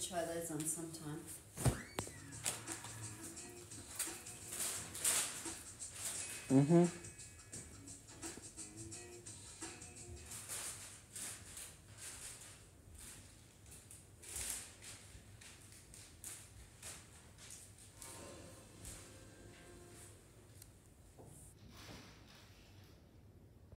try those on sometime. Mm-hmm.